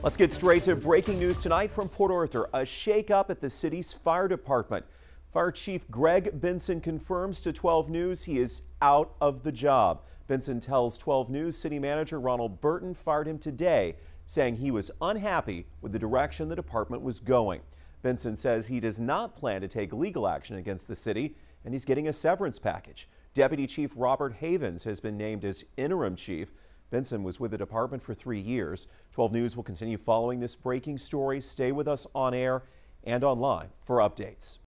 Let's get straight to breaking news tonight from Port Arthur. A shakeup at the city's fire department. Fire Chief Greg Benson confirms to 12 News he is out of the job. Benson tells 12 News City Manager Ronald Burton fired him today, saying he was unhappy with the direction the department was going. Benson says he does not plan to take legal action against the city and he's getting a severance package. Deputy Chief Robert Havens has been named as interim chief. Benson was with the department for three years. 12 News will continue following this breaking story. Stay with us on air and online for updates.